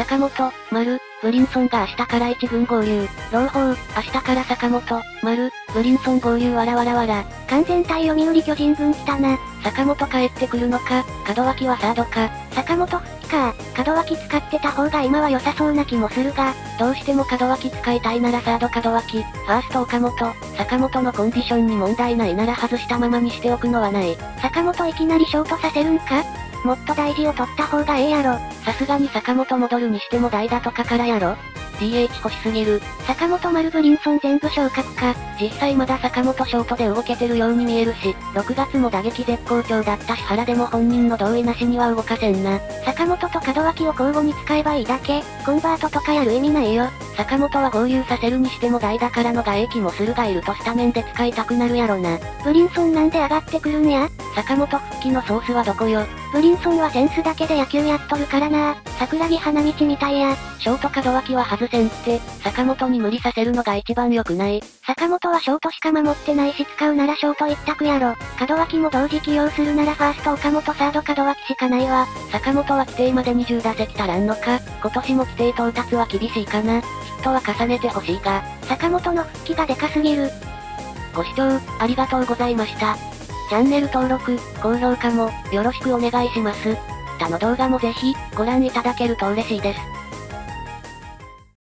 坂本、丸、ブリンソンが明日から一軍合流。朗報、明日から坂本、丸、ブリンソン合流わらわらわら。完全体読売巨人軍来たな。坂本帰ってくるのか、門脇はサードか。坂本復帰か、門脇使ってた方が今は良さそうな気もするが、どうしても門脇使いたいならサード門脇、ファースト岡本、坂本のコンディションに問題ないなら外したままにしておくのはない。坂本いきなりショートさせるんか？もっと大事を取った方がええやろ。さすがに坂本戻るにしても代打とかからやろ。DH 欲しすぎる。坂本丸ブリンソン全部昇格か。実際まだ坂本ショートで動けてるように見えるし、6月も打撃絶好調だったし原でも本人の同意なしには動かせんな。坂本と門脇を交互に使えばいいだけ、コンバートとかやる意味ないよ。坂本は合流させるにしても代打からの外役もするがいるとスタメンで使いたくなるやろな。ブリンソンなんで上がってくるんや坂本復帰のソースはどこよ。ブリンソンはセンスだけで野球やっとるからな。桜木花道みたいや。ショート門脇は外せんって、坂本に無理させるのが一番良くない。坂本はショートしか守ってないし使うならショート一択やろ。門脇も同時起用するならファースト岡本サード門脇しかないわ。坂本は規定まで20打席足らんのか、今年も規定到達は厳しいかな。ヒットは重ねてほしいが。坂本の復帰がでかすぎる。ご視聴、ありがとうございました。チャンネル登録、高評価も、よろしくお願いします。他の動画もぜひ、ご覧いただけると嬉しいです。